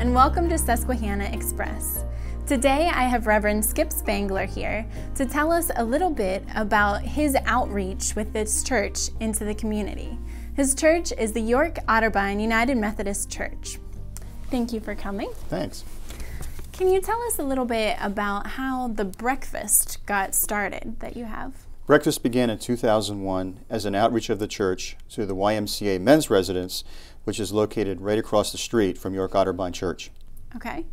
And welcome to Susquehanna Xpress. Today I have Reverend Skip Spangler here to tell us a little bit about his outreach with this church into the community. His church is the York Otterbein United Methodist Church. Thank you for coming. Thanks. Can you tell us a little bit about how the breakfast got started that you have? Breakfast began in 2001 as an outreach of the church to the YMCA men's residence, which is located right across the street from York Otterbein Church. Okay.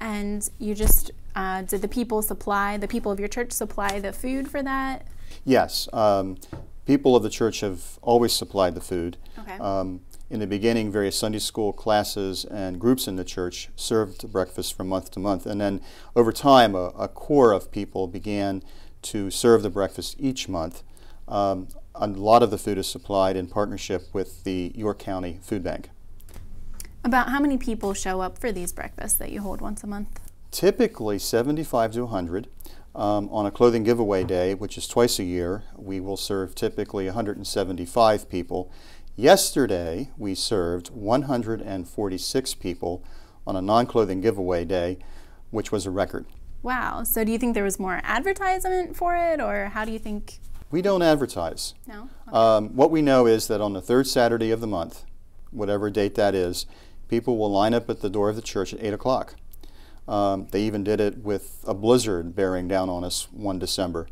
And you just, uh, did the people supply, the people of your church supply the food for that? Yes. Um, people of the church have always supplied the food. Okay. Um, in the beginning, various Sunday school classes and groups in the church served breakfast from month to month. And then over time, a, a core of people began to serve the breakfast each month. Um, a lot of the food is supplied in partnership with the York County Food Bank. About how many people show up for these breakfasts that you hold once a month? Typically 75 to 100. Um, on a clothing giveaway day, which is twice a year, we will serve typically 175 people. Yesterday, we served 146 people on a non clothing giveaway day, which was a record. Wow. So do you think there was more advertisement for it, or how do you think? We don't advertise. No? Okay. Um, what we know is that on the third Saturday of the month, whatever date that is, people will line up at the door of the church at 8 o'clock. Um, they even did it with a blizzard bearing down on us one December.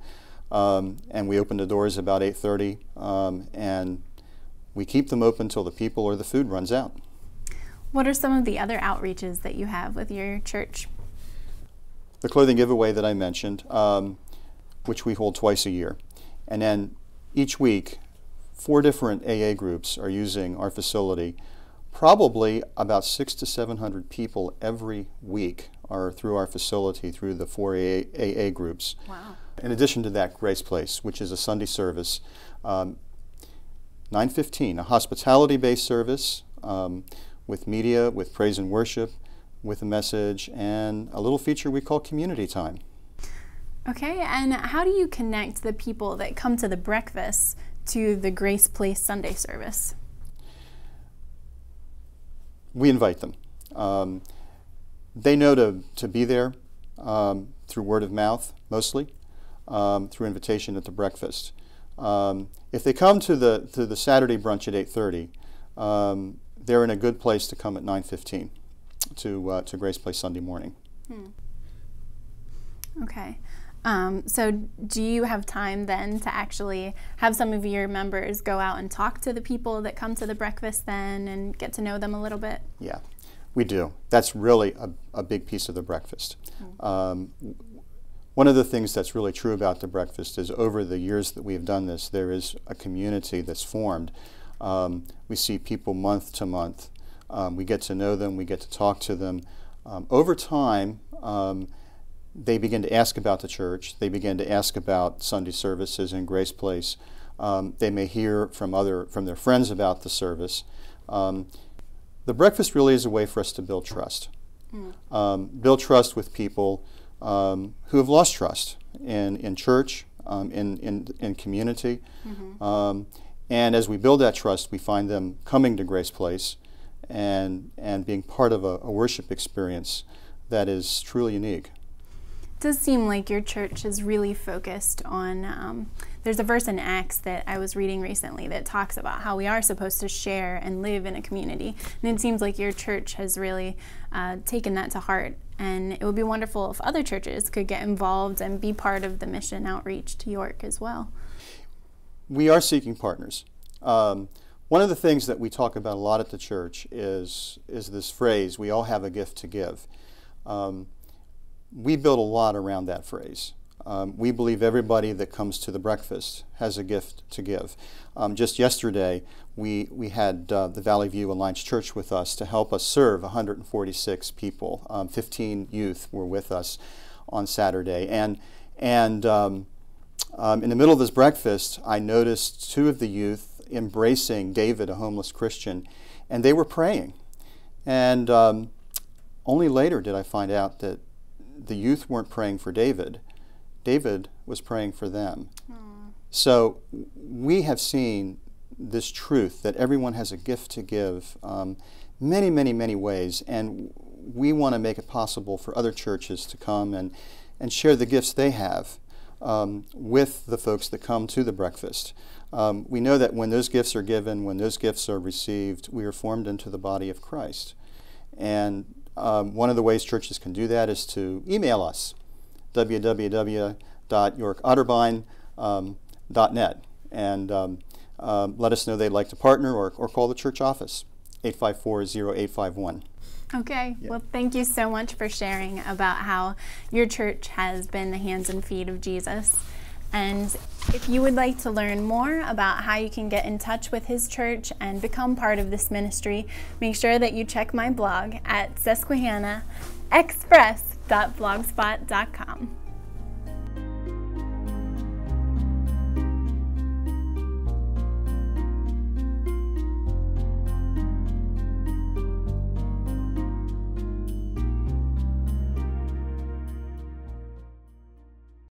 Um, and we opened the doors about 8.30 um, and we keep them open until the people or the food runs out. What are some of the other outreaches that you have with your church? The clothing giveaway that I mentioned, um, which we hold twice a year. And then each week, four different AA groups are using our facility. Probably about six to 700 people every week are through our facility through the four AA, AA groups. Wow. In addition to that, Grace Place, which is a Sunday service, um, 915, a hospitality-based service um, with media, with praise and worship, with a message, and a little feature we call community time. Okay, and how do you connect the people that come to the breakfast to the Grace Place Sunday service? We invite them. Um, they know to, to be there um, through word of mouth, mostly, um, through invitation at the breakfast. Um, if they come to the, to the Saturday brunch at 8.30, um, they're in a good place to come at 9.15 to, uh, to Grace Place Sunday morning. Hmm. Okay. Um, so, do you have time then to actually have some of your members go out and talk to the people that come to the breakfast then and get to know them a little bit? Yeah, we do. That's really a, a big piece of the breakfast. Mm. Um, one of the things that's really true about the breakfast is over the years that we've done this, there is a community that's formed. Um, we see people month to month. Um, we get to know them, we get to talk to them. Um, over time, um, they begin to ask about the church. They begin to ask about Sunday services in Grace Place. Um, they may hear from other from their friends about the service. Um, the breakfast really is a way for us to build trust, mm. um, build trust with people um, who have lost trust in in church, um, in, in in community, mm-hmm. Um, and as we build that trust, we find them coming to Grace Place, and and being part of a, a worship experience that is truly unique does seem like your church is really focused on. Um, there's a verse in Acts that I was reading recently that talks about how we are supposed to share and live in a community. And it seems like your church has really uh, taken that to heart. And it would be wonderful if other churches could get involved and be part of the mission outreach to York as well. We are seeking partners. Um, one of the things that we talk about a lot at the church is, is this phrase, we all have a gift to give. Um, we build a lot around that phrase. Um, we believe everybody that comes to the breakfast has a gift to give. Um, just yesterday, we, we had uh, the Valley View Alliance Church with us to help us serve 146 people. Um, 15 youth were with us on Saturday. And, and um, um, in the middle of this breakfast, I noticed two of the youth embracing David, a homeless Christian, and they were praying. And um, only later did I find out that the youth weren't praying for David. David was praying for them. Aww. So we have seen this truth that everyone has a gift to give, um, many, many, many ways. And we want to make it possible for other churches to come and, and share the gifts they have um, with the folks that come to the breakfast. Um, we know that when those gifts are given, when those gifts are received, we are formed into the body of Christ. And um, one of the ways churches can do that is to email us www.yorkotterbein.net um, and um, um, let us know they'd like to partner or, or call the church office 854 0851. Okay, yeah. well, thank you so much for sharing about how your church has been the hands and feet of Jesus. And if you would like to learn more about how you can get in touch with his church and become part of this ministry, make sure that you check my blog at susquehannaexpress.blogspot.com.